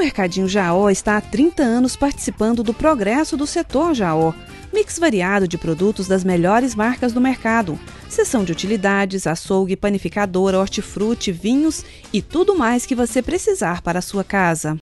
Mercadinho Jaó está há 30 anos participando do progresso do setor Jaó. Mix variado de produtos das melhores marcas do mercado. Seção de utilidades, açougue, panificadora, hortifruti, vinhos e tudo mais que você precisar para a sua casa.